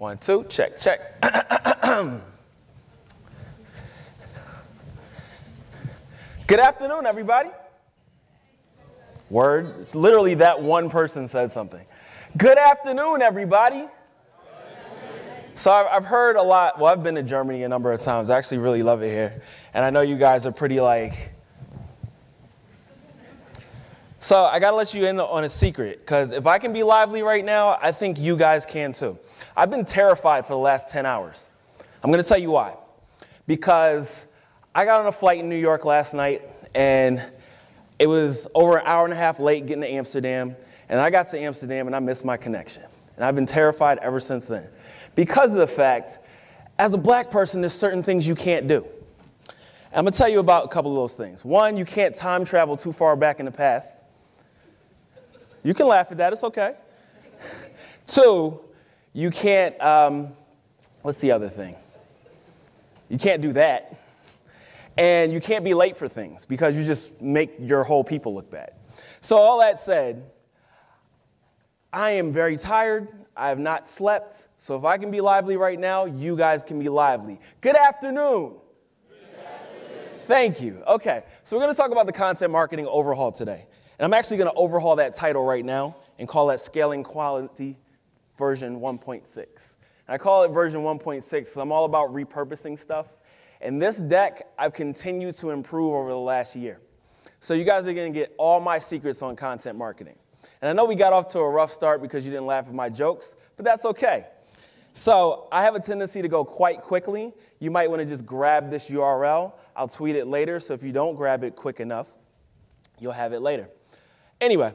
One, two, check, check. Good afternoon, everybody. Word. It's literally that one person said something. Good afternoon, everybody. So I've heard a lot. Well, I've been to Germany a number of times. I actually really love it here. And I know you guys are pretty like. So I got to let you in on a secret because if I can be lively right now, I think you guys can too. I've been terrified for the last 10 hours. I'm to tell you why. Because I got on a flight in New York last night and it was over an hour and a half late getting to Amsterdam. And I got to Amsterdam and I missed my connection. And I've been terrified ever since then because of the fact, as a black person, there's certain things you can't do. I'm gonna tell you about a couple of those things. One, you can't time travel too far back in the past. You can laugh at that, it's okay. Two, you can't, um, what's the other thing? You can't do that. And you can't be late for things because you just make your whole people look bad. So, all that said, I am very tired. I have not slept. So if I can be lively right now, you guys can be lively. Good afternoon. Good afternoon. Thank you. Okay, so we're going to talk about the content marketing overhaul today. And I'm actually going to overhaul that title right now and call that Scaling Quality version 1.6. And I call it version 1.6 because I'm all about repurposing stuff. And this deck, I've continued to improve over the last year. So you guys are going to get all my secrets on content marketing. And I know we got off to a rough start because you didn't laugh at my jokes, but that's okay. So I have a tendency to go quite quickly. You might want to just grab this URL. I'll tweet it later, so if you don't grab it quick enough, you'll have it later. Anyway,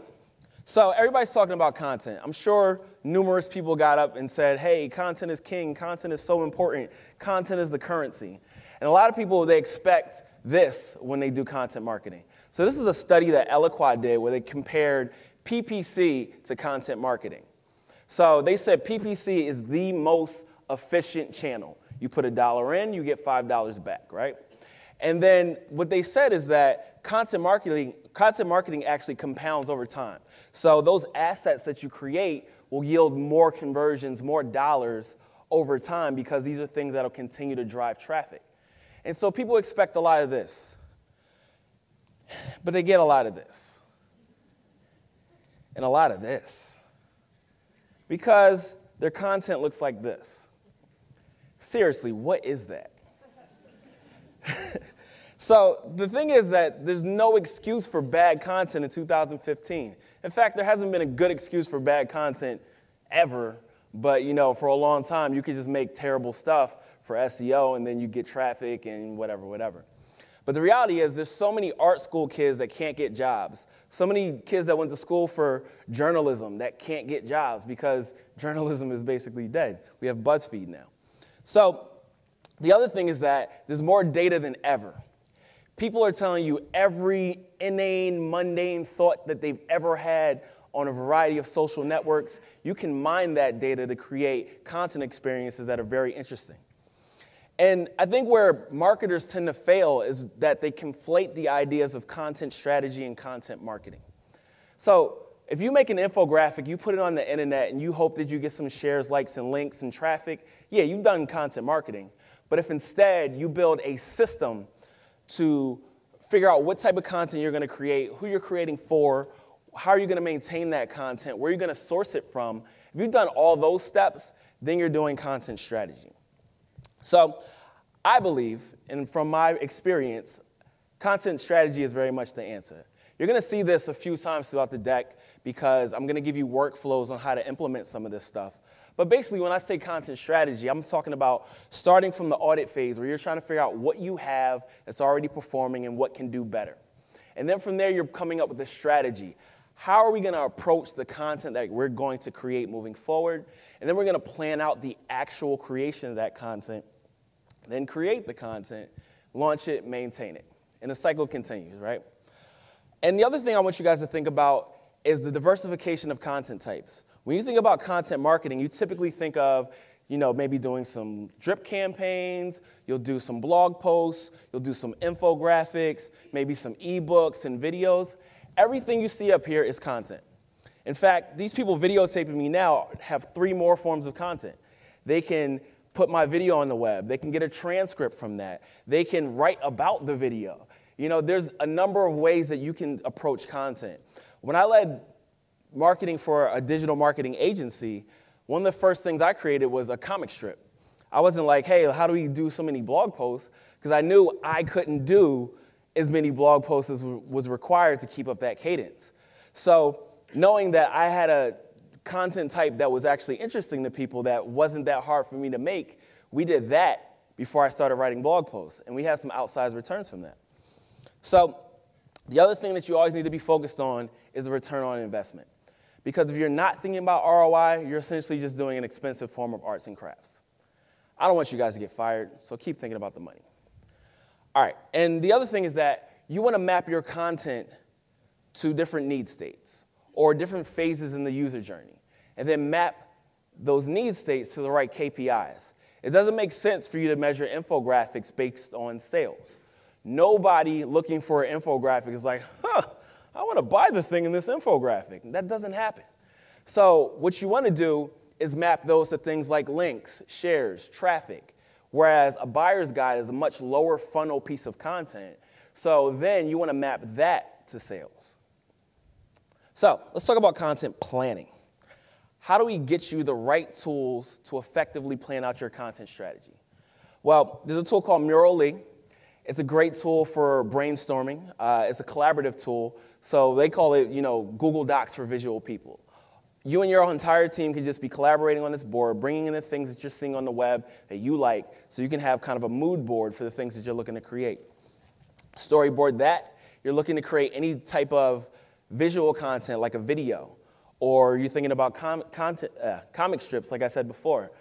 so everybody's talking about content. I'm sure numerous people got up and said, hey, content is king, content is so important, content is the currency. And a lot of people, they expect this when they do content marketing. So this is a study that Eloqua did where they compared PPC to content marketing. So they said PPC is the most efficient channel. You put a dollar in, you get $5 back, right? And then what they said is that content marketing, content marketing actually compounds over time. So those assets that you create will yield more conversions, more dollars over time because these are things that will continue to drive traffic. And so people expect a lot of this, but they get a lot of this and a lot of this because their content looks like this. Seriously, what is that? so the thing is that there's no excuse for bad content in 2015. In fact, there hasn't been a good excuse for bad content ever, but you know, for a long time you could just make terrible stuff for SEO and then you get traffic and whatever, whatever. But the reality is, there's so many art school kids that can't get jobs. So many kids that went to school for journalism that can't get jobs because journalism is basically dead. We have BuzzFeed now. So the other thing is that there's more data than ever. People are telling you every inane, mundane thought that they've ever had on a variety of social networks. You can mine that data to create content experiences that are very interesting. And I think where marketers tend to fail is that they conflate the ideas of content strategy and content marketing. So, if you make an infographic, you put it on the internet, and you hope that you get some shares, likes, and links and traffic, yeah, you've done content marketing. But if instead you build a system to figure out what type of content you're going to create, who you're creating for, how are you going to maintain that content, where are you're going to source it from, if you've done all those steps, then you're doing content strategy. So I believe, and from my experience, content strategy is very much the answer. You're going to see this a few times throughout the deck because I'm going to give you workflows on how to implement some of this stuff. But basically, when I say content strategy, I'm talking about starting from the audit phase where you're trying to figure out what you have that's already performing and what can do better. And then from there, you're coming up with a strategy. How are we going to approach the content that we're going to create moving forward? And then we're going to plan out the actual creation of that content then create the content, launch it, maintain it. And the cycle continues, right? And the other thing I want you guys to think about is the diversification of content types. When you think about content marketing, you typically think of, you know, maybe doing some drip campaigns, you'll do some blog posts, you'll do some infographics, maybe some ebooks and videos. Everything you see up here is content. In fact, these people videotaping me now have three more forms of content. They can put my video on the web. They can get a transcript from that. They can write about the video. You know, there's a number of ways that you can approach content. When I led marketing for a digital marketing agency, one of the first things I created was a comic strip. I wasn't like, hey, how do we do so many blog posts? Because I knew I couldn't do as many blog posts as was required to keep up that cadence. So, knowing that I had a content type that was actually interesting to people that wasn't that hard for me to make, we did that before I started writing blog posts. And we had some outsized returns from that. So, the other thing that you always need to be focused on is the return on investment. Because if you're not thinking about ROI, you're essentially just doing an expensive form of arts and crafts. I don't want you guys to get fired, so keep thinking about the money. All right, and the other thing is that you want to map your content to different need states or different phases in the user journey, and then map those need states to the right KPIs. It doesn't make sense for you to measure infographics based on sales. Nobody looking for an infographic is like, huh, I want to buy the thing in this infographic. That doesn't happen. So, what you want to do is map those to things like links, shares, traffic, whereas a buyer's guide is a much lower funnel piece of content. So, then you want to map that to sales. So, let's talk about content planning. How do we get you the right tools to effectively plan out your content strategy? Well, there's a tool called Murally. It's a great tool for brainstorming. Uh, it's a collaborative tool. So they call it, you know, Google Docs for visual people. You and your entire team can just be collaborating on this board, bringing in the things that you're seeing on the web that you like, so you can have kind of a mood board for the things that you're looking to create. Storyboard that. You're looking to create any type of visual content like a video, or you're thinking about com- content, uh, comic strips, like I said before.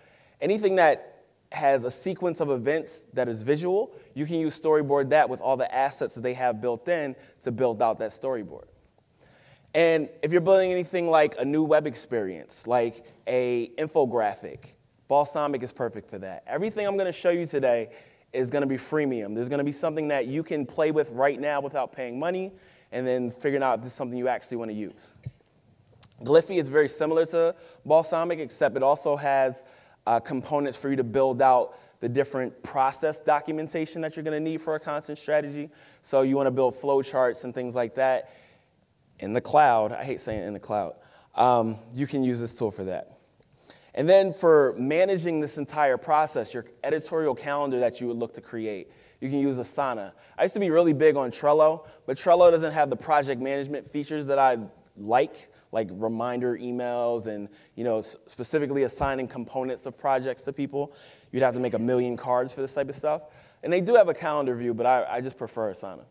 Anything that has a sequence of events that is visual, you can use storyboard that with all the assets that they have built in to build out that storyboard. And if you're building anything like a new web experience, like a infographic, Balsamiq is perfect for that. Everything I'm going to show you today is going to be freemium. There's going to be something that you can play with right now without paying money and then figuring out if this is something you actually want to use. Gliffy is very similar to Balsamiq, except it also has uh, components for you to build out the different process documentation that you're going to need for a content strategy. So you want to build flowcharts and things like that in the cloud. I hate saying in the cloud. Um, you can use this tool for that. And then for managing this entire process, your editorial calendar that you would look to create you can use Asana. I used to be really big on Trello, but Trello doesn't have the project management features that I like, like reminder emails and you know specifically assigning components of projects to people. You'd have to make a million cards for this type of stuff. And they do have a calendar view, but I, I just prefer Asana.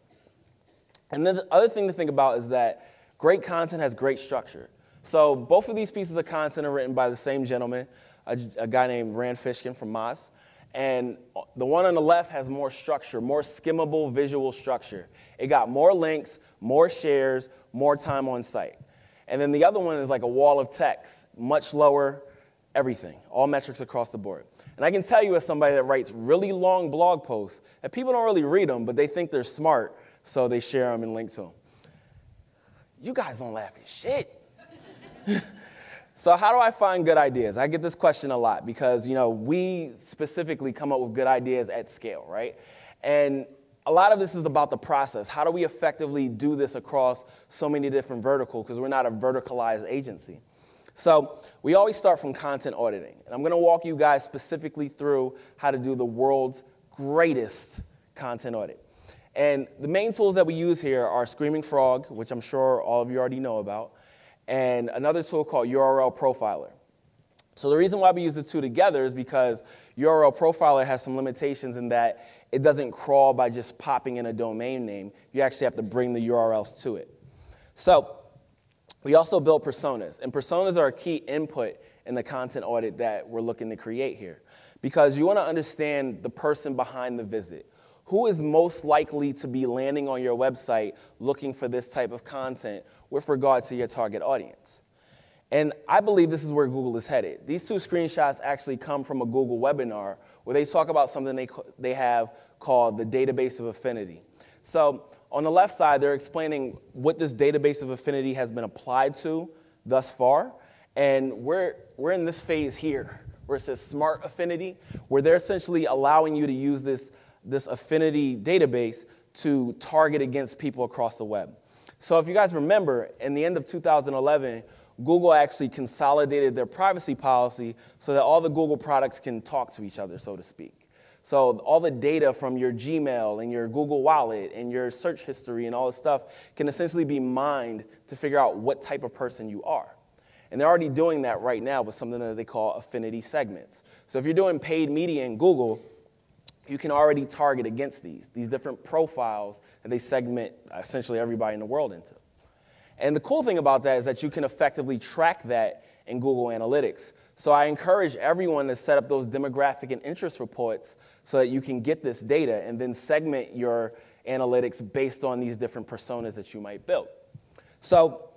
And then the other thing to think about is that great content has great structure. So both of these pieces of content are written by the same gentleman, a, a guy named Rand Fishkin from Moz. And the one on the left has more structure, more skimmable visual structure. It got more links, more shares, more time on site. And then the other one is like a wall of text, much lower, everything, all metrics across the board. And I can tell you as somebody that writes really long blog posts that people don't really read them, but they think they're smart, so they share them and link to them. You guys don't laugh at shit. So how do I find good ideas? I get this question a lot because, you know, we specifically come up with good ideas at scale, right? And a lot of this is about the process. How do we effectively do this across so many different verticals because we're not a verticalized agency. So we always start from content auditing. And I'm going to walk you guys specifically through how to do the world's greatest content audit. And the main tools that we use here are Screaming Frog, which I'm sure all of you already know about, and another tool called URL Profiler. So the reason why we use the two together is because URL Profiler has some limitations in that it doesn't crawl by just popping in a domain name. You actually have to bring the URLs to it. So we also build personas, and personas are a key input in the content audit that we're looking to create here because you want to understand the person behind the visit who is most likely to be landing on your website looking for this type of content with regard to your target audience? And I believe this is where Google is headed. These two screenshots actually come from a Google webinar where they talk about something they, they have called the database of affinity. So on the left side, they're explaining what this database of affinity has been applied to thus far. And we're, we're in this phase here where it says Smart Affinity, where they're essentially allowing you to use this, this affinity database to target against people across the web. So if you guys remember, in the end of 2011, Google actually consolidated their privacy policy so that all the Google products can talk to each other, so to speak. So all the data from your Gmail and your Google Wallet and your search history and all this stuff can essentially be mined to figure out what type of person you are. And they're already doing that right now with something that they call affinity segments. So if you're doing paid media in Google, you can already target against these, these different profiles that they segment essentially everybody in the world into. And the cool thing about that is that you can effectively track that in Google Analytics. So I encourage everyone to set up those demographic and interest reports so that you can get this data and then segment your analytics based on these different personas that you might build. So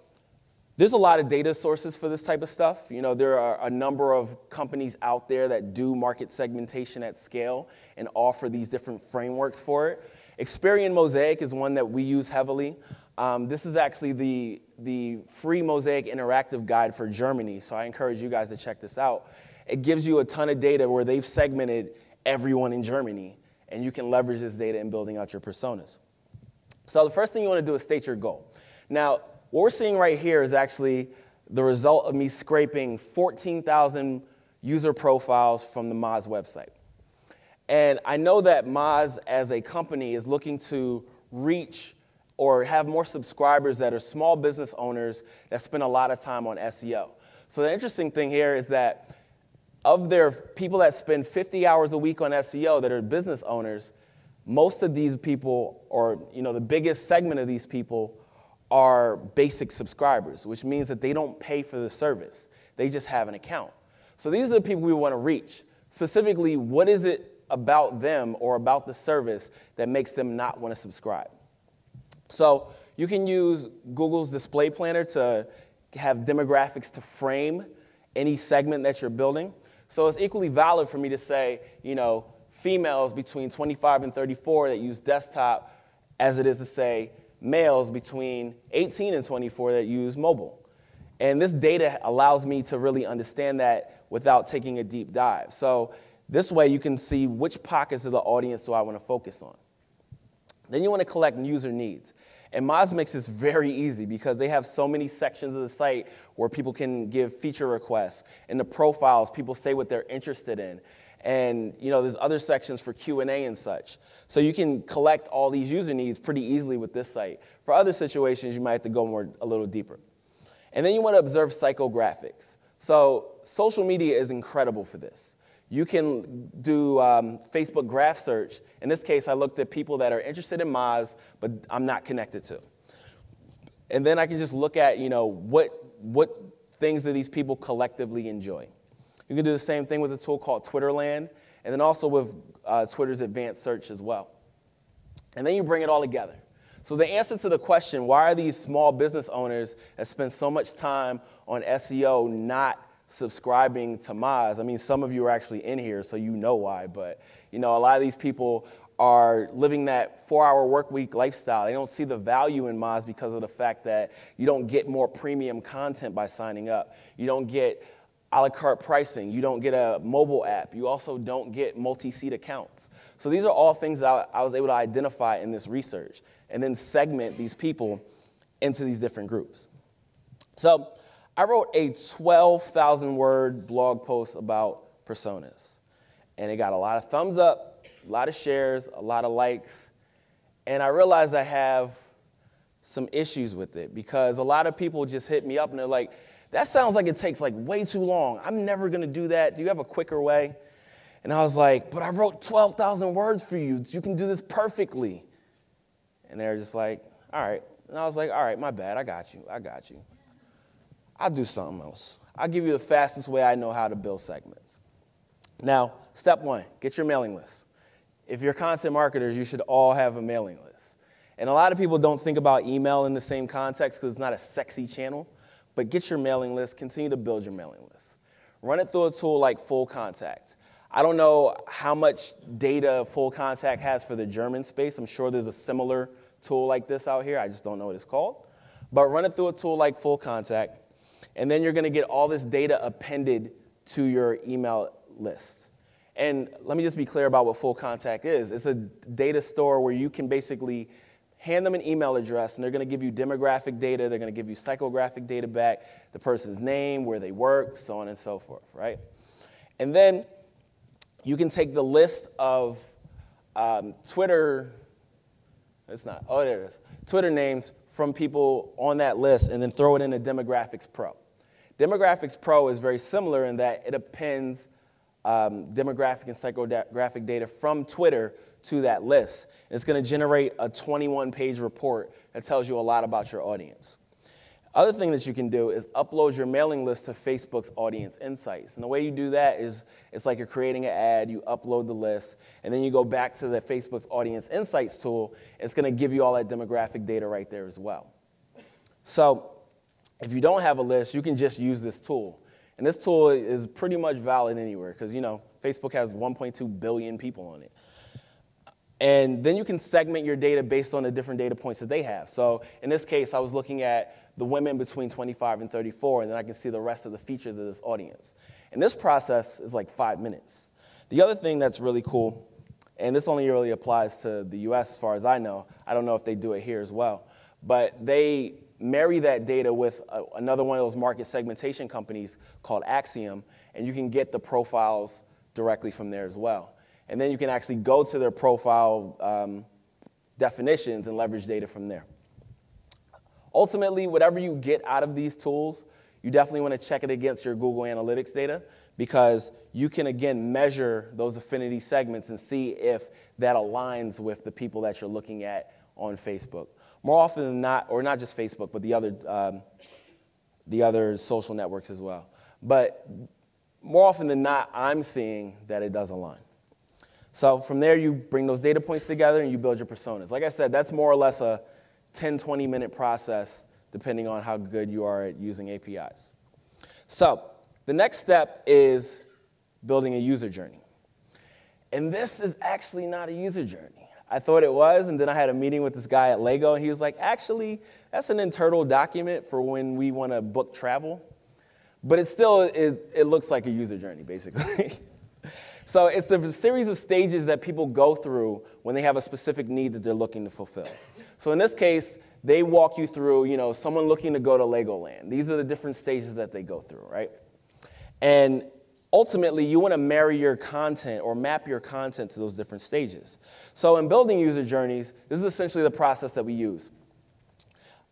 there's a lot of data sources for this type of stuff. You know, there are a number of companies out there that do market segmentation at scale and offer these different frameworks for it. Experian Mosaic is one that we use heavily. Um, this is actually the, the free Mosaic interactive guide for Germany, so I encourage you guys to check this out. It gives you a ton of data where they've segmented everyone in Germany, and you can leverage this data in building out your personas. So the first thing you want to do is state your goal. Now, what we're seeing right here is actually the result of me scraping 14,000 user profiles from the Moz website. And I know that Moz as a company is looking to reach or have more subscribers that are small business owners that spend a lot of time on SEO. So the interesting thing here is that of their people that spend 50 hours a week on SEO that are business owners, most of these people, or you know, the biggest segment of these people, are basic subscribers, which means that they don't pay for the service. They just have an account. So these are the people we want to reach. Specifically, what is it about them or about the service that makes them not want to subscribe? So you can use Google's display planner to have demographics to frame any segment that you're building. So it's equally valid for me to say, you know, females between 25 and 34 that use desktop as it is to say males between 18 and 24 that use mobile. And this data allows me to really understand that without taking a deep dive. So this way you can see which pockets of the audience do I want to focus on. Then you want to collect user needs. And Moz makes this very easy because they have so many sections of the site where people can give feature requests. In the profiles, people say what they're interested in. And you know, there's other sections for Q&A and such. So you can collect all these user needs pretty easily with this site. For other situations, you might have to go more a little deeper. And then you want to observe psychographics. So social media is incredible for this. You can do um, Facebook graph search. In this case, I looked at people that are interested in Moz, but I'm not connected to. And then I can just look at, you know, what, what things do these people collectively enjoy. You can do the same thing with a tool called Twitterland, and then also with uh, Twitter's advanced search as well. And then you bring it all together. So the answer to the question, why are these small business owners that spend so much time on SEO not subscribing to Moz. I mean, some of you are actually in here, so you know why, but you know, a lot of these people are living that four hour work week lifestyle. They don't see the value in Moz because of the fact that you don't get more premium content by signing up. You don't get a la carte pricing. You don't get a mobile app. You also don't get multi seat accounts. So these are all things that I, I was able to identify in this research and then segment these people into these different groups. So I wrote a 12,000 word blog post about personas. And it got a lot of thumbs up, a lot of shares, a lot of likes. And I realized I have some issues with it because a lot of people just hit me up and they're like, that sounds like it takes like way too long. I'm never gonna do that. Do you have a quicker way? And I was like, but I wrote 12,000 words for you. You can do this perfectly. And they're just like, all right. And I was like, all right, my bad. I got you. I got you. I'll do something else. I'll give you the fastest way I know how to build segments. Now, step one get your mailing list. If you're content marketers, you should all have a mailing list. And a lot of people don't think about email in the same context because it's not a sexy channel, but get your mailing list, continue to build your mailing list. Run it through a tool like FullContact. I don't know how much data FullContact has for the German space. I'm sure there's a similar tool like this out here. I just don't know what it's called. But run it through a tool like FullContact and then you're going to get all this data appended to your email list. And let me just be clear about what FullContact is. It's a data store where you can basically hand them an email address and they're going to give you demographic data, they're going to give you psychographic data back, the person's name, where they work, so on and so forth, right? And then you can take the list of um, Twitter, it's not, oh, there it is, Twitter names from people on that list and then throw it in into Demographics Pro. Demographics Pro is very similar in that it appends um, demographic and psychographic data from Twitter to that list. It's going to generate a 21 page report that tells you a lot about your audience. Other thing that you can do is upload your mailing list to Facebook's Audience Insights. And the way you do that is it's like you're creating an ad, you upload the list, and then you go back to the Facebook's Audience Insights tool. It's going to give you all that demographic data right there as well. So if you don't have a list, you can just use this tool. And this tool is pretty much valid anywhere because, you know, Facebook has 1.2 billion people on it. And then you can segment your data based on the different data points that they have. So in this case, I was looking at the women between 25 and 34, and then I can see the rest of the features of this audience. And this process is like five minutes. The other thing that's really cool, and this only really applies to the US as far as I know, I don't know if they do it here as well, but they marry that data with a, another one of those market segmentation companies called Acxiom, and you can get the profiles directly from there as well. And then you can actually go to their profile um, definitions and leverage data from there. Ultimately, whatever you get out of these tools, you definitely want to check it against your Google Analytics data because you can again measure those affinity segments and see if that aligns with the people that you're looking at on Facebook more often than not, or not just Facebook, but the other, um, the other social networks as well. But more often than not, I'm seeing that it does align. So from there, you bring those data points together and you build your personas. Like I said, that's more or less a 10, 20 minute process, depending on how good you are at using APIs. So the next step is building a user journey. And this is actually not a user journey. I thought it was, and then I had a meeting with this guy at Lego, and he was like, actually, that's an internal document for when we want to book travel. But it still is, it looks like a user journey, basically. so it's a series of stages that people go through when they have a specific need that they're looking to fulfill. So in this case, they walk you through, you know, someone looking to go to Legoland. These are the different stages that they go through, right? And ultimately you want to marry your content or map your content to those different stages. So in building user journeys, this is essentially the process that we use.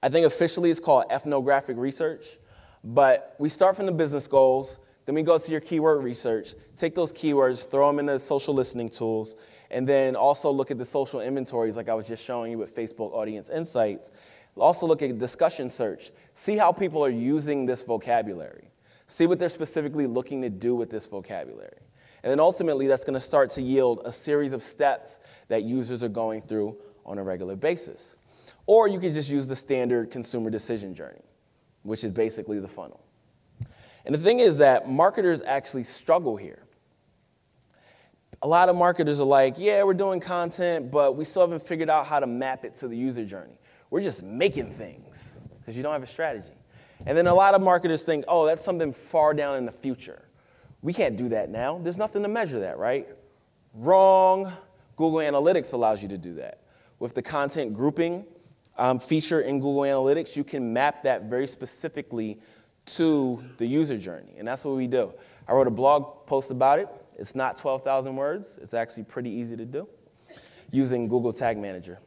I think officially it's called ethnographic research, but we start from the business goals, then we go to your keyword research, take those keywords, throw them in the social listening tools, and then also look at the social inventories like I was just showing you with Facebook Audience Insights. Also look at discussion search. See how people are using this vocabulary. See what they're specifically looking to do with this vocabulary. And then ultimately, that's going to start to yield a series of steps that users are going through on a regular basis. Or you could just use the standard consumer decision journey, which is basically the funnel. And the thing is that marketers actually struggle here. A lot of marketers are like, yeah, we're doing content, but we still haven't figured out how to map it to the user journey. We're just making things because you don't have a strategy. And then a lot of marketers think, oh, that's something far down in the future. We can't do that now. There's nothing to measure that, right? Wrong. Google Analytics allows you to do that. With the content grouping um, feature in Google Analytics, you can map that very specifically to the user journey. And that's what we do. I wrote a blog post about it. It's not 12,000 words. It's actually pretty easy to do using Google Tag Manager.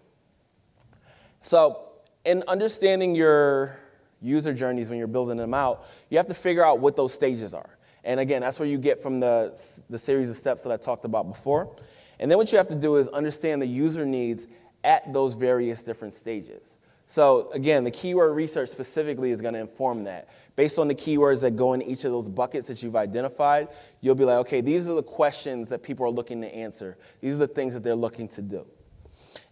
So in understanding your user journeys when you're building them out, you have to figure out what those stages are. And again, that's where you get from the, the series of steps that I talked about before. And then what you have to do is understand the user needs at those various different stages. So again, the keyword research specifically is going to inform that. Based on the keywords that go in each of those buckets that you've identified, you'll be like, okay, these are the questions that people are looking to answer. These are the things that they're looking to do.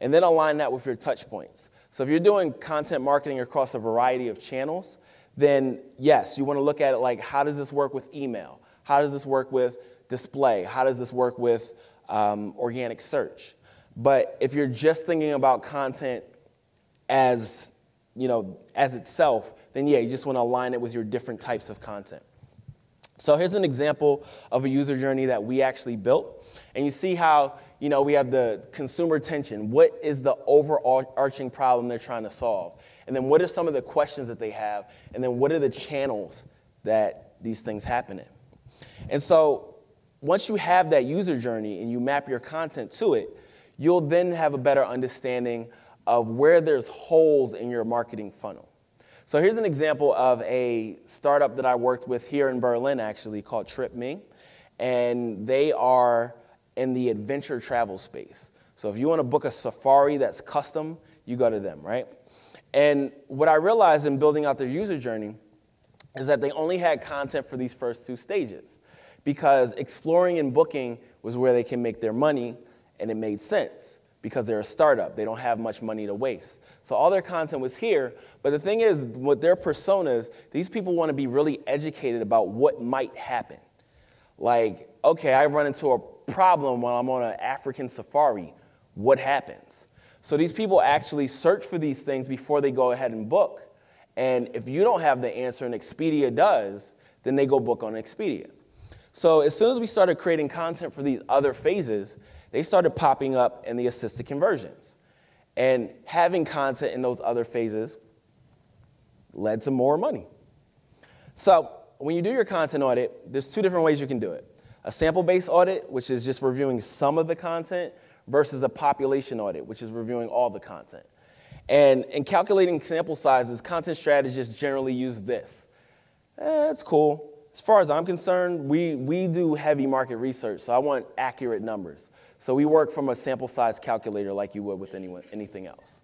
And then align that with your touch points. So if you're doing content marketing across a variety of channels, then yes, you want to look at it like how does this work with email? How does this work with display? How does this work with um, organic search? But if you're just thinking about content as, you know, as itself, then yeah, you just want to align it with your different types of content. So here's an example of a user journey that we actually built. And you see how, you know, we have the consumer tension. What is the overarching problem they're trying to solve? And then what are some of the questions that they have? And then what are the channels that these things happen in? And so once you have that user journey and you map your content to it, you'll then have a better understanding of where there's holes in your marketing funnel. So here's an example of a startup that I worked with here in Berlin, actually, called TripMe. And they are in the adventure travel space. So if you want to book a safari that's custom, you go to them, right? And what I realized in building out their user journey is that they only had content for these first two stages because exploring and booking was where they can make their money and it made sense because they're a startup. They don't have much money to waste. So all their content was here. But the thing is, with their personas, these people want to be really educated about what might happen. Like, okay, I run into a problem while I'm on an African safari. What happens? So these people actually search for these things before they go ahead and book. And if you don't have the answer and Expedia does, then they go book on Expedia. So as soon as we started creating content for these other phases, they started popping up in the assisted conversions. And having content in those other phases led to more money. So when you do your content audit, there's two different ways you can do it. A sample-based audit, which is just reviewing some of the content, versus a population audit, which is reviewing all the content. And in calculating sample sizes, content strategists generally use this. Eh, it's cool. As far as I'm concerned, we, we do heavy market research, so I want accurate numbers. So we work from a sample size calculator like you would with anyone, anything else.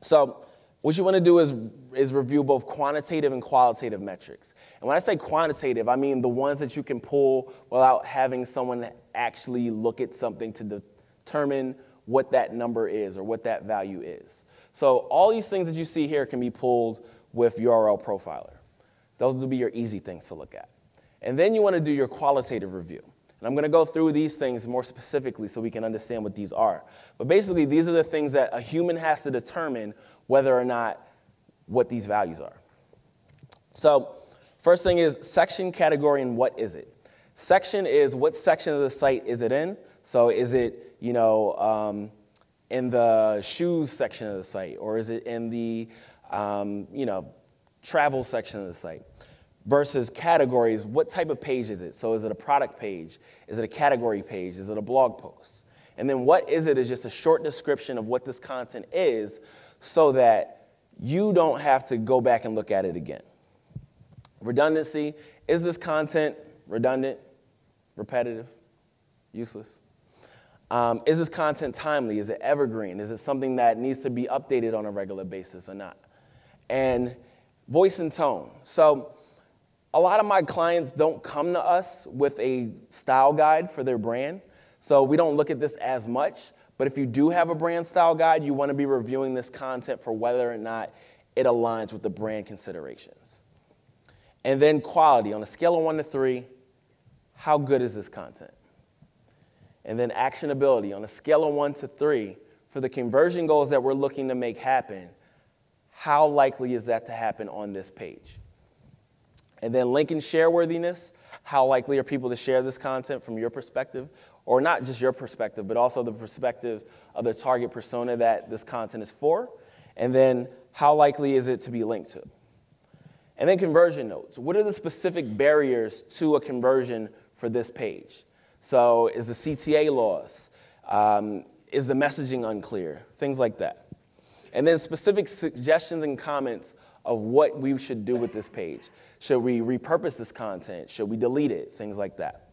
So what you want to do is, is review both quantitative and qualitative metrics. And when I say quantitative, I mean the ones that you can pull without having someone actually look at something to determine what that number is or what that value is. So all these things that you see here can be pulled with URL Profiler. Those will be your easy things to look at. And then you want to do your qualitative review. And I'm going to go through these things more specifically so we can understand what these are. But basically, these are the things that a human has to determine whether or not what these values are. So, first thing is section, category, and what is it? Section is what section of the site is it in? So, is it, you know, um, in the shoes section of the site, or is it in the, um, you know, travel section of the site? versus categories, what type of page is it? So is it a product page? Is it a category page? Is it a blog post? And then what is it is just a short description of what this content is so that you don't have to go back and look at it again. Redundancy, is this content redundant, repetitive, useless? Um, is this content timely? Is it evergreen? Is it something that needs to be updated on a regular basis or not? And voice and tone. So a lot of my clients don't come to us with a style guide for their brand, so we don't look at this as much. But if you do have a brand style guide, you want to be reviewing this content for whether or not it aligns with the brand considerations. And then quality on a scale of one to three, how good is this content? And then actionability on a scale of one to three, for the conversion goals that we're looking to make happen, how likely is that to happen on this page? And then link and share worthiness. How likely are people to share this content from your perspective? Or not just your perspective, but also the perspective of the target persona that this content is for. And then how likely is it to be linked to? And then conversion notes. What are the specific barriers to a conversion for this page? So is the CTA lost? Um, is the messaging unclear? Things like that. And then specific suggestions and comments of what we should do with this page. Should we repurpose this content? Should we delete it? Things like that.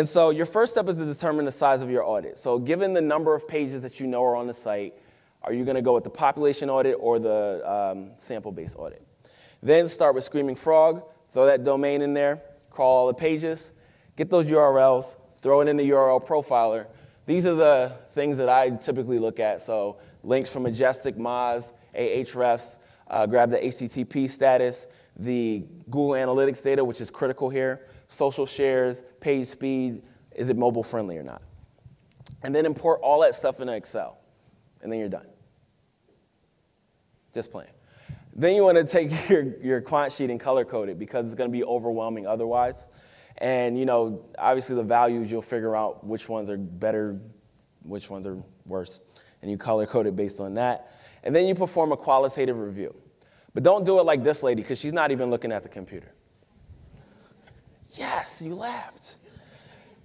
And so your first step is to determine the size of your audit. So given the number of pages that you know are on the site, are you going to go with the population audit or the um, sample-based audit? Then start with Screaming Frog, throw that domain in there, crawl all the pages, get those URLs, throw it in the URL profiler. These are the things that I typically look at. So links from Majestic, Moz, Ahrefs, uh, grab the HTTP status, the Google Analytics data, which is critical here, social shares, page speed, is it mobile friendly or not? And then import all that stuff into Excel, and then you're done. Just playing. Then you want to take your, your quant sheet and color code it because it's going to be overwhelming otherwise. And you know, obviously the values you'll figure out which ones are better, which ones are worse, and you color code it based on that. And then you perform a qualitative review. But don't do it like this lady because she's not even looking at the computer. Yes, you laughed.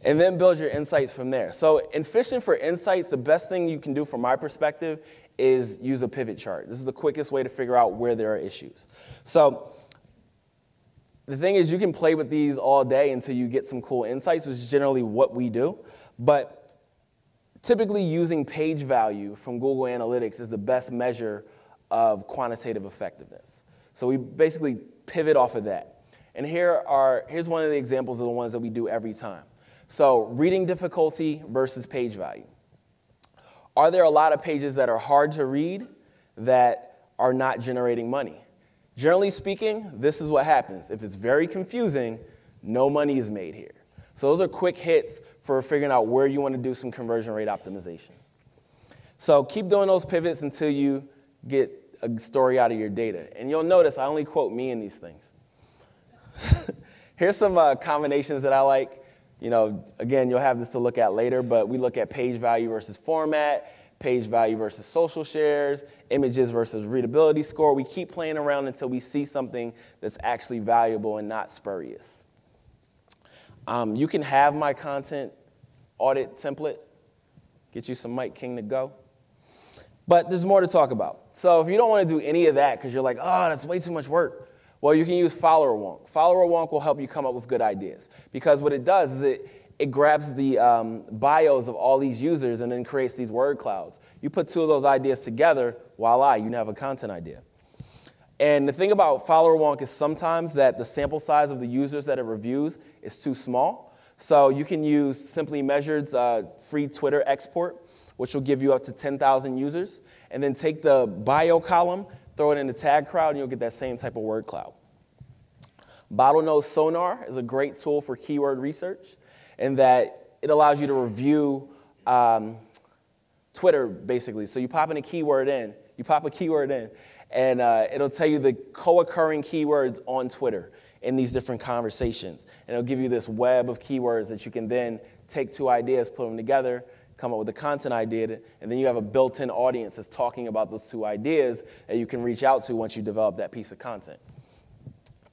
And then build your insights from there. So, in fishing for insights, the best thing you can do from my perspective is use a pivot chart. This is the quickest way to figure out where there are issues. So, the thing is, you can play with these all day until you get some cool insights, which is generally what we do. But typically, using page value from Google Analytics is the best measure of quantitative effectiveness. So, we basically pivot off of that. And here are, here's one of the examples of the ones that we do every time. So, reading difficulty versus page value. Are there a lot of pages that are hard to read that are not generating money? Generally speaking, this is what happens. If it's very confusing, no money is made here. So those are quick hits for figuring out where you want to do some conversion rate optimization. So keep doing those pivots until you get a story out of your data. And you'll notice I only quote me in these things. Here's some uh, combinations that I like. You know, again, you'll have this to look at later, but we look at page value versus format, page value versus social shares, images versus readability score. We keep playing around until we see something that's actually valuable and not spurious. Um, you can have my content audit template, get you some Mike King to go. But there's more to talk about. So if you don't want to do any of that because you're like, oh, that's way too much work, well, you can use Followerwonk. Follower wonk will help you come up with good ideas because what it does is it it grabs the um, bios of all these users and then creates these word clouds. You put two of those ideas together, voila, you now have a content idea. And the thing about Followerwonk is sometimes that the sample size of the users that it reviews is too small. So you can use Simply Measured's uh, free Twitter export, which will give you up to 10,000 users, and then take the bio column, throw it in the TagCrowd, and you'll get that same type of word cloud. Bottlenose Sonar is a great tool for keyword research in that it allows you to review um, Twitter, basically. So you pop in a keyword in, you pop a keyword in, and uh, it'll tell you the co-occurring keywords on Twitter in these different conversations. And it'll give you this web of keywords that you can then take two ideas, put them together, come up with a content idea, and then you have a built-in audience that's talking about those two ideas that you can reach out to once you develop that piece of content.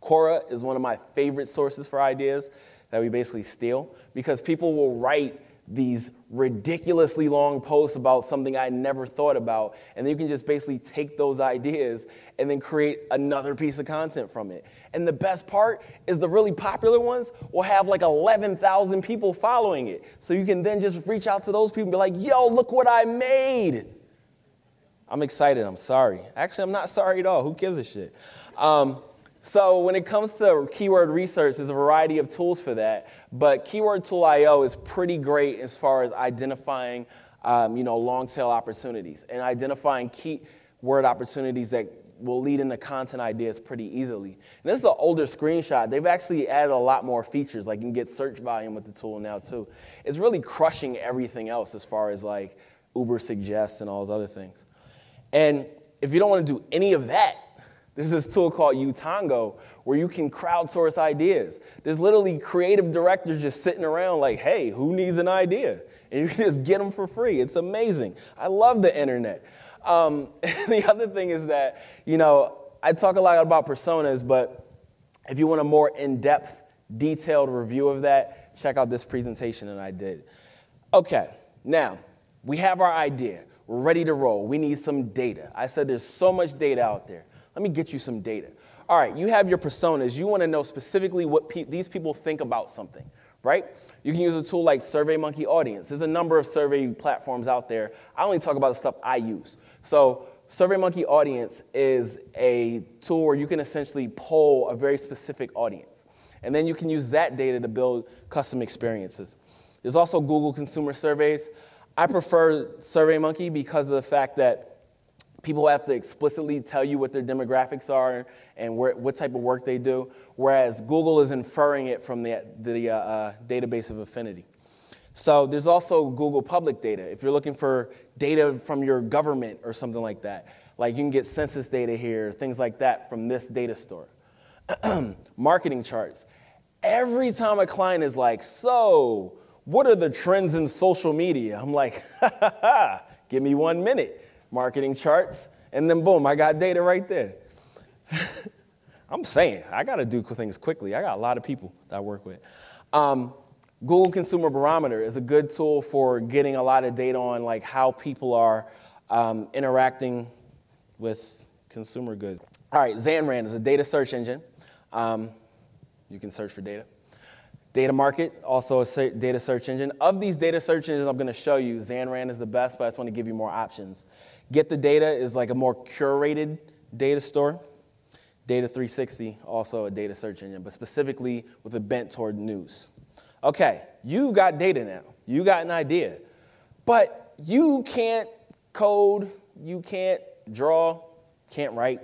Quora is one of my favorite sources for ideas that we basically steal because people will write these ridiculously long posts about something I never thought about. And then you can just basically take those ideas and then create another piece of content from it. And the best part is the really popular ones will have like 11,000 people following it. So you can then just reach out to those people and be like, yo, look what I made. I'm excited. I'm sorry. Actually, I'm not sorry at all. Who gives a shit? Um, so when it comes to keyword research, there's a variety of tools for that, but Keyword Tool IO is pretty great as far as identifying, um, you know, long tail opportunities and identifying keyword opportunities that will lead into content ideas pretty easily. And this is an older screenshot. They've actually added a lot more features, like you can get search volume with the tool now too. It's really crushing everything else as far as like Ubersuggest and all those other things. And if you don't want to do any of that, there's this tool called Utango where you can crowdsource ideas. There's literally creative directors just sitting around like, hey, who needs an idea? And you can just get them for free. It's amazing. I love the internet. Um, the other thing is that, you know, I talk a lot about personas, but if you want a more in depth, detailed review of that, check out this presentation that I did. Okay, now we have our idea. We're ready to roll. We need some data. I said there's so much data out there. Let me get you some data. All right, you have your personas. You want to know specifically what pe these people think about something, right? You can use a tool like SurveyMonkey Audience. There's a number of survey platforms out there. I only talk about the stuff I use. So SurveyMonkey Audience is a tool where you can essentially poll a very specific audience. And then you can use that data to build custom experiences. There's also Google Consumer Surveys. I prefer SurveyMonkey because of the fact that people have to explicitly tell you what their demographics are and where, what type of work they do, whereas Google is inferring it from the, the uh, uh, database of affinity. So there's also Google public data. If you're looking for data from your government or something like that, Like you can get census data here, things like that from this data store. Marketing charts. Every time a client is like, so what are the trends in social media? I'm like, ha ha ha, give me one minute. Marketing charts, and then boom, I got data right there. I'm saying, I got to do things quickly. I got a lot of people that I work with. Um, Google Consumer Barometer is a good tool for getting a lot of data on like how people are um, interacting with consumer goods. All right, Zanran is a data search engine. Um, you can search for data. Data Market, also a data search engine. Of these data search engines I'm going to show you, Zanran is the best, but I just want to give you more options. Get the Data is like a more curated data store. Data 360, also a data search engine, but specifically with a bent toward news. Okay, you got data now. You got an idea. But you can't code, you can't draw, can't write.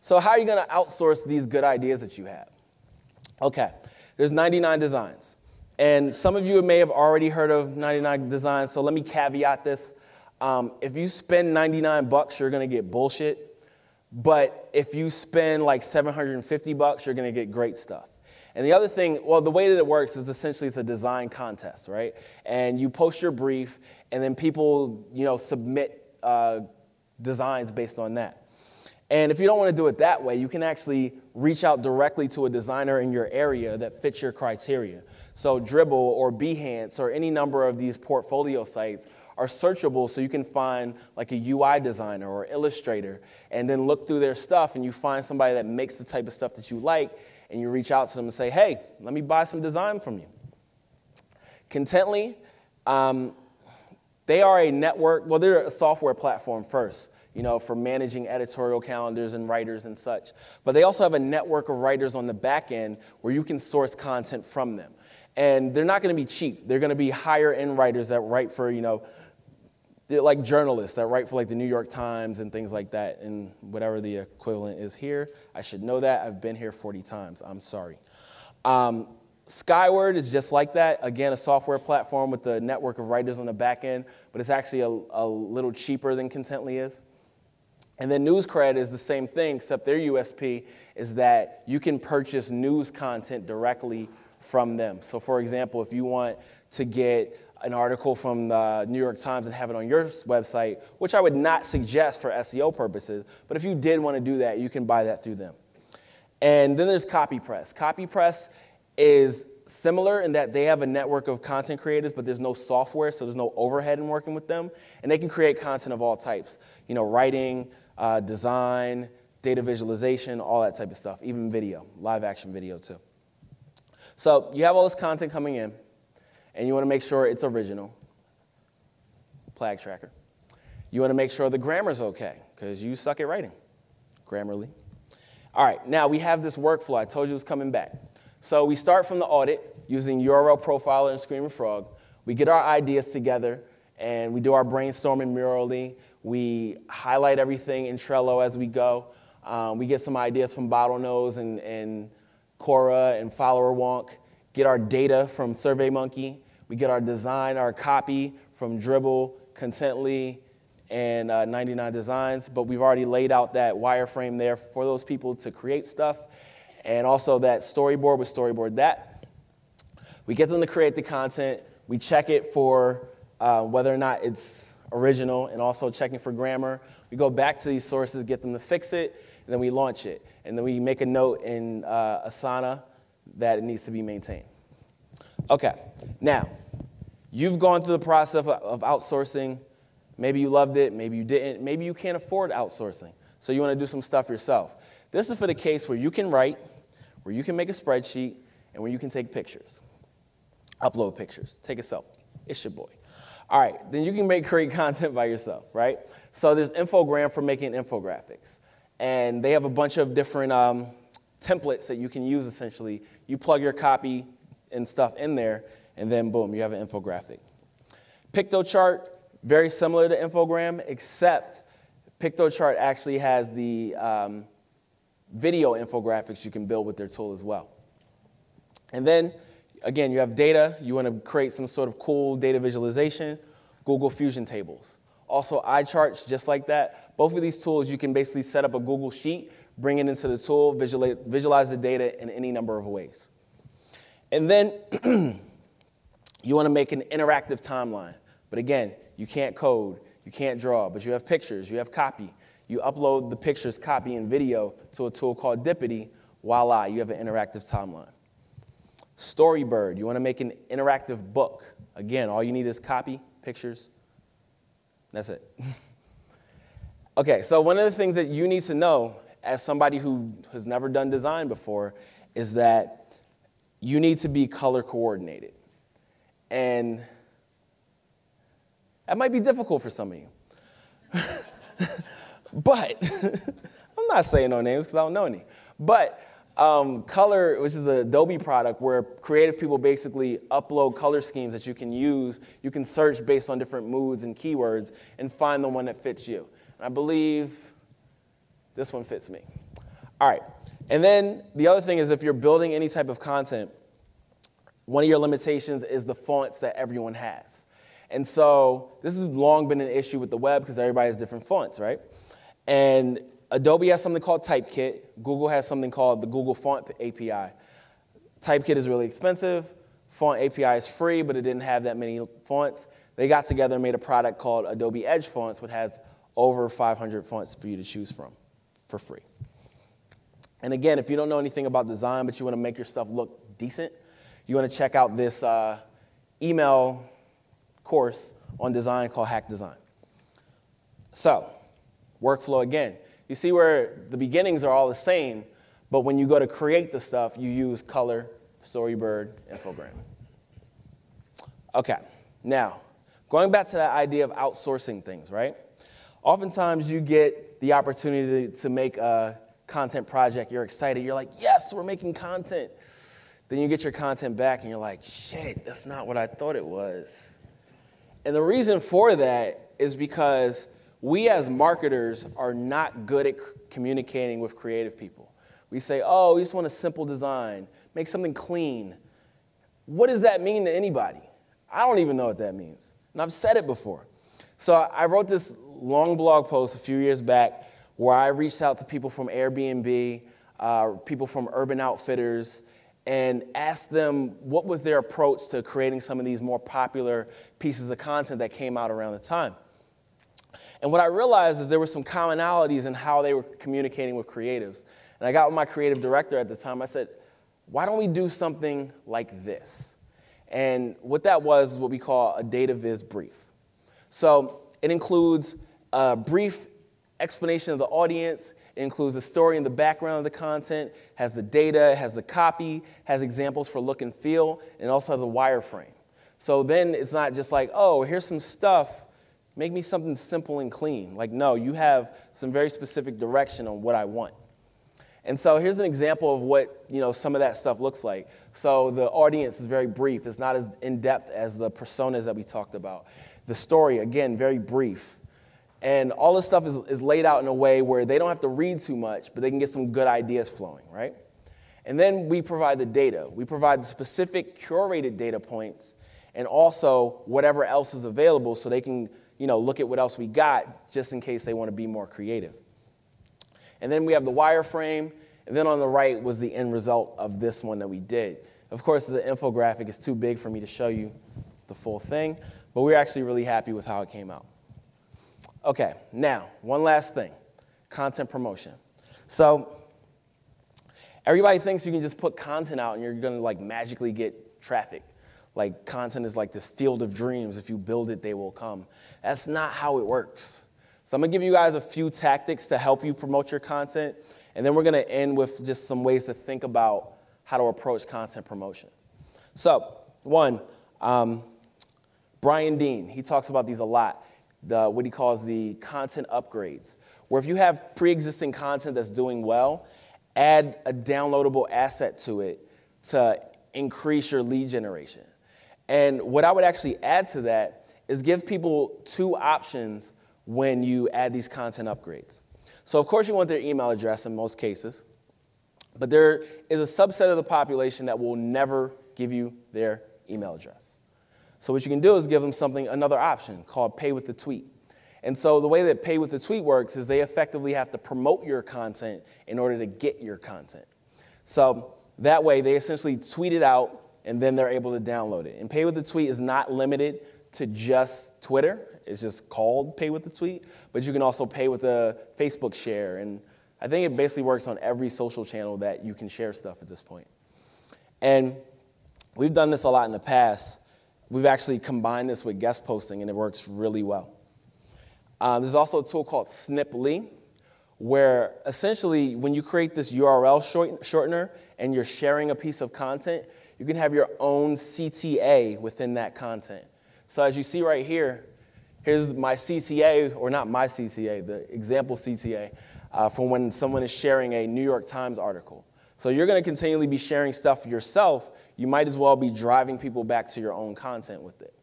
So how are you going to outsource these good ideas that you have? Okay, there's 99 designs. And some of you may have already heard of 99 designs, so let me caveat this. Um, if you spend 99 bucks, you're to get bullshit. But if you spend like 750 bucks, you're to get great stuff. And the other thing, well, the way that it works is essentially it's a design contest, right? And you post your brief, and then people, you know, submit uh, designs based on that. And if you don't want to do it that way, you can actually reach out directly to a designer in your area that fits your criteria. So Dribbble or Behance or any number of these portfolio sites are searchable so you can find like a UI designer or illustrator and then look through their stuff and you find somebody that makes the type of stuff that you like and you reach out to them and say, hey, let me buy some design from you. Contently, um, they are a network, well, they're a software platform first, you know, for managing editorial calendars and writers and such. But they also have a network of writers on the back end where you can source content from them. And they're not going to be cheap. They're going to be higher end writers that write for, you know, like journalists that write for like the New York Times and things like that, and whatever the equivalent is here. I should know that. I've been here 40 times. I'm sorry. Um, Skyward is just like that. Again, a software platform with a network of writers on the back end, but it's actually a, a little cheaper than Contently is. And then NewsCred is the same thing, except their USP is that you can purchase news content directly from them. So, for example, if you want to get an article from the New York Times and have it on your website, which I would not suggest for SEO purposes, but if you did want to do that, you can buy that through them. And then there's CopyPress. CopyPress is similar in that they have a network of content creators, but there's no software, so there's no overhead in working with them. And they can create content of all types, you know, writing, uh, design, data visualization, all that type of stuff, even video, live action video too. So you have all this content coming in and you want to make sure it's original. PlagTracker. You want to make sure the grammar's okay because you suck at writing. Grammarly. All right, now we have this workflow. I told you it was coming back. So we start from the audit using URL Profiler and Screaming Frog. We get our ideas together and we do our brainstorming Mural.ly. We highlight everything in Trello as we go. Um, we get some ideas from Bottlenose and, and Quora and Followerwonk. Get our data from SurveyMonkey. We get our design, our copy from Dribbble, Contently, and uh, 99 Designs, but we've already laid out that wireframe there for those people to create stuff, and also that storyboard with Storyboard That. We get them to create the content, we check it for uh, whether or not it's original, and also checking for grammar. We go back to these sources, get them to fix it, and then we launch it. And then we make a note in uh, Asana that it needs to be maintained. Okay, now, you've gone through the process of outsourcing. Maybe you loved it, maybe you didn't, maybe you can't afford outsourcing. So you want to do some stuff yourself. This is for the case where you can write, where you can make a spreadsheet, and where you can take pictures. Upload pictures, take a selfie. It's your boy. All right, then you can make great content by yourself, right? So there's Infogram for making infographics. And they have a bunch of different um, templates that you can use essentially. You plug your copy and stuff in there, and then boom, you have an infographic. Piktochart, very similar to Infogram, except Piktochart actually has the um, video infographics you can build with their tool as well. And then, again, you have data. You want to create some sort of cool data visualization, Google Fusion tables. Also, iCharts, just like that. Both of these tools, you can basically set up a Google Sheet, bring it into the tool, visualize, visualize the data in any number of ways. And then you want to make an interactive timeline. But again, you can't code, you can't draw, but you have pictures, you have copy. You upload the pictures, copy, and video to a tool called Dipity. Voila, you have an interactive timeline. Storybird, you want to make an interactive book. Again, all you need is copy, pictures. That's it. okay, so one of the things that you need to know as somebody who has never done design before is that you need to be color coordinated. And that might be difficult for some of you. but I'm not saying no names because I don't know any. But um, Kuler, which is an Adobe product where creative people basically upload color schemes that you can use. You can search based on different moods and keywords and find the one that fits you. And I believe this one fits me. All right. And then the other thing is if you're building any type of content, one of your limitations is the fonts that everyone has. And so this has long been an issue with the web because everybody has different fonts, right? And Adobe has something called Typekit. Google has something called the Google Font API. Typekit is really expensive. Font API is free, but it didn't have that many fonts. They got together and made a product called Adobe Edge Fonts, which has over 500 fonts for you to choose from for free. And again, if you don't know anything about design, but you want to make your stuff look decent, you want to check out this uh, email course on design called Hack Design. So, workflow again. You see where the beginnings are all the same, but when you go to create the stuff, you use Kuler, storybird, infogram. Okay, now, going back to that idea of outsourcing things, right? Oftentimes you get the opportunity to make a content project, you're excited, you're like, yes, we're making content. Then you get your content back and you're like, shit, that's not what I thought it was. And the reason for that is because we as marketers are not good at communicating with creative people. We say, oh, we just want a simple design, make something clean. What does that mean to anybody? I don't even know what that means. And I've said it before. So I wrote this long blog post a few years back where I reached out to people from Airbnb, uh, people from Urban Outfitters, and asked them what was their approach to creating some of these more popular pieces of content that came out around the time. And what I realized is there were some commonalities in how they were communicating with creatives. And I got with my creative director at the time. I said, why don't we do something like this? And what that was is what we call a data viz brief. So it includes a brief explanation of the audience, it includes the story and the background of the content, has the data, has the copy, has examples for look and feel, and also has a wireframe. So then it's not just like, oh, here's some stuff Make me something simple and clean. Like, no, you have some very specific direction on what I want. And so here's an example of what you know some of that stuff looks like. So the audience is very brief. It's not as in depth as the personas that we talked about. The story, again, very brief. And all this stuff is, is laid out in a way where they don't have to read too much, but they can get some good ideas flowing, right? And then we provide the data. We provide the specific curated data points and also whatever else is available so they can you know, look at what else we got just in case they want to be more creative. And then we have the wireframe, and then on the right was the end result of this one that we did. Of course, the infographic is too big for me to show you the full thing, but we're actually really happy with how it came out. Okay, now, one last thing content promotion. So, everybody thinks you can just put content out and you're gonna like magically get traffic like content is like this field of dreams. If you build it, they will come. That's not how it works. So I'm gonna give you guys a few tactics to help you promote your content, and then we're gonna end with just some ways to think about how to approach content promotion. So, one, um, Brian Dean, he talks about these a lot, the, what he calls the content upgrades, where if you have pre existing content that's doing well, add a downloadable asset to it to increase your lead generation. And what I would actually add to that is give people two options when you add these content upgrades. So, of course, you want their email address in most cases, but there is a subset of the population that will never give you their email address. So, what you can do is give them something, another option called pay with the tweet. And so the way that Pay with the Tweet works is they effectively have to promote your content in order to get your content. So that way they essentially tweet it out and then they're able to download it. And Pay with the Tweet is not limited to just Twitter. It's just called Pay with the Tweet, but you can also pay with a Facebook share. And I think it basically works on every social channel that you can share stuff at this point. And we've done this a lot in the past. We've actually combined this with guest posting, and it works really well. Um, there's also a tool called Sniply, where essentially when you create this URL shortener and you're sharing a piece of content, you can have your own CTA within that content. So as you see right here, here's my CTA, or not my CTA, the example CTA, uh, from when someone is sharing a New York Times article. So you're going to continually be sharing stuff yourself. You might as well be driving people back to your own content with it.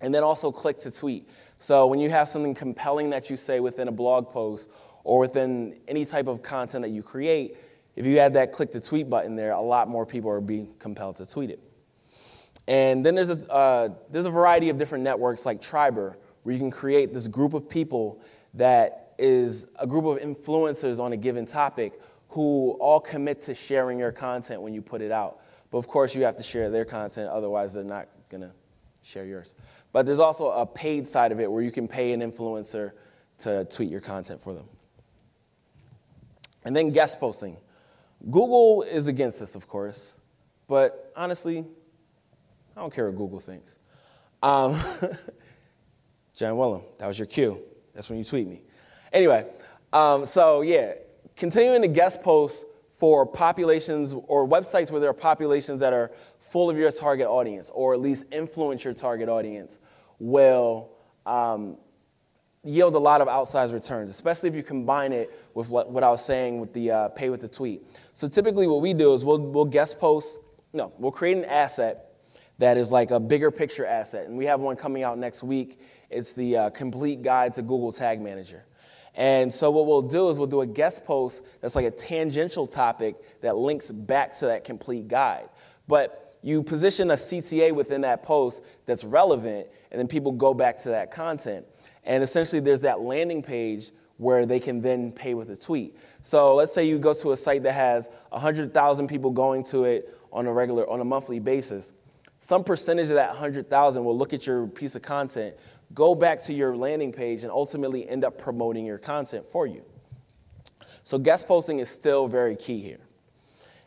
And then also click to tweet. So when you have something compelling that you say within a blog post or within any type of content that you create, if you add that click to tweet button there, a lot more people are being compelled to tweet it. And then there's a, uh, there's a variety of different networks like Triberr, where you can create this group of people that is a group of influencers on a given topic who all commit to sharing your content when you put it out. But of course, you have to share their content, otherwise, they're not going to share yours. But there's also a paid side of it where you can pay an influencer to tweet your content for them. And then guest posting. Google is against this, of course, but honestly, I don't care what Google thinks. Um, Jan Willem, that was your cue. That's when you tweet me. Anyway, um, so yeah, continuing to guest post for populations or websites where there are populations that are full of your target audience, or at least influence your target audience, will um, yield a lot of outsized returns, especially if you combine it with what, what I was saying with the uh, pay with the tweet. So typically, what we do is we'll, we'll guest post, no, we'll create an asset that is like a bigger picture asset. And we have one coming out next week. It's the uh, complete guide to Google Tag Manager. And so what we'll do is we'll do a guest post that's like a tangential topic that links back to that complete guide. But you position a CTA within that post that's relevant, and then people go back to that content. And essentially, there's that landing page where they can then pay with a tweet. So let's say you go to a site that has 100,000 people going to it on a regular, on a monthly basis. Some percentage of that 100,000 will look at your piece of content, go back to your landing page, and ultimately end up promoting your content for you. So guest posting is still very key here.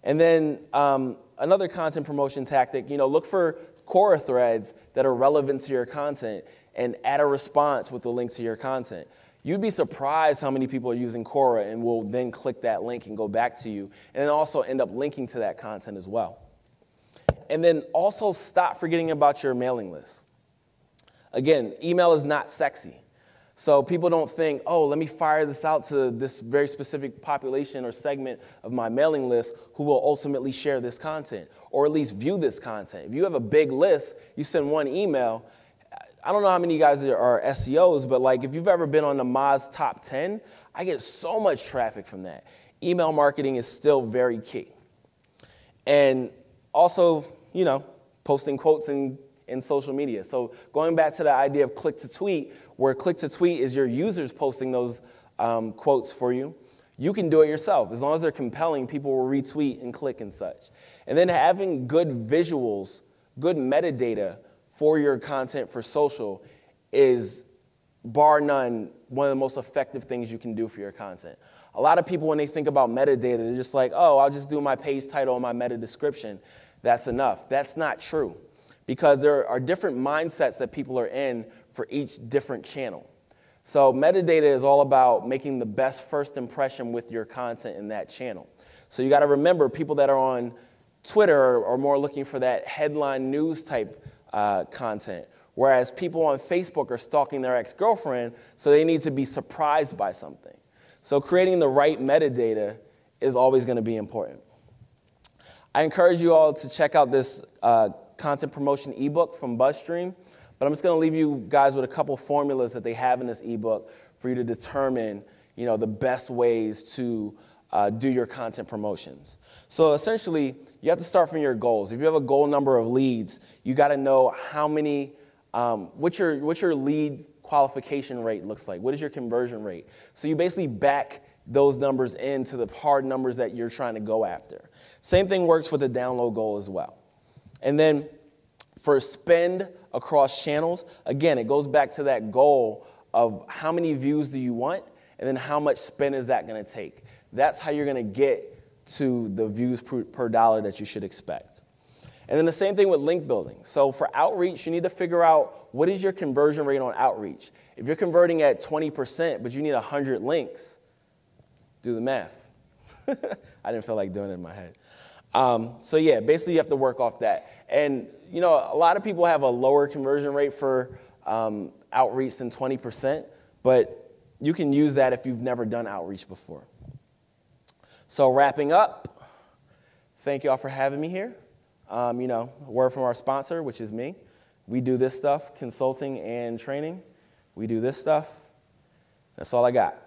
And then um, another content promotion tactic, you know, look for Quora threads that are relevant to your content and add a response with the link to your content. You'd be surprised how many people are using Quora and will then click that link and go back to you, and then also end up linking to that content as well. And then also stop forgetting about your mailing list. Again, email is not sexy. So people don't think, oh, let me fire this out to this very specific population or segment of my mailing list who will ultimately share this content or at least view this content. If you have a big list, you send one email. I don't know how many of you guys are SEOs, but like if you've ever been on the Moz top 10, I get so much traffic from that. Email marketing is still very key. And also, you know, posting quotes in, in social media. So going back to the idea of click to tweet, where click to tweet is your users posting those um, quotes for you. You can do it yourself. As long as they're compelling, people will retweet and click and such. And then having good visuals, good metadata for your content for social is, bar none, one of the most effective things you can do for your content. A lot of people, when they think about metadata, they're just like, oh, I'll just do my page title and my meta description. That's enough. That's not true because there are different mindsets that people are in for each different channel. So metadata is all about making the best first impression with your content in that channel. So you got to remember people that are on Twitter are more looking for that headline news type uh, content, whereas people on Facebook are stalking their ex-girlfriend, so they need to be surprised by something. So creating the right metadata is always going to be important. I encourage you all to check out this uh, content promotion ebook from BuzzStream. But I'm just going to leave you guys with a couple formulas that they have in this ebook for you to determine, you know, the best ways to uh, do your content promotions. So essentially, you have to start from your goals. If you have a goal number of leads, you got to know how many, um, what your what your lead qualification rate looks like? What is your conversion rate? So you basically back those numbers into the hard numbers that you're trying to go after. Same thing works with the download goal as well. And then for spend across channels, again, it goes back to that goal of how many views do you want, and then how much spend is that going to take. That's how you're going to get to the views per, per dollar that you should expect. And then the same thing with link building. So for outreach, you need to figure out what is your conversion rate on outreach. If you're converting at 20%, but you need 100 links, do the math. I didn't feel like doing it in my head. Um, so yeah, basically you have to work off that. And you know, a lot of people have a lower conversion rate for um, outreach than 20%, but you can use that if you've never done outreach before. So wrapping up, thank you all for having me here. Um, you know, a word from our sponsor, which is me. We do this stuff, consulting and training. We do this stuff. That's all I got.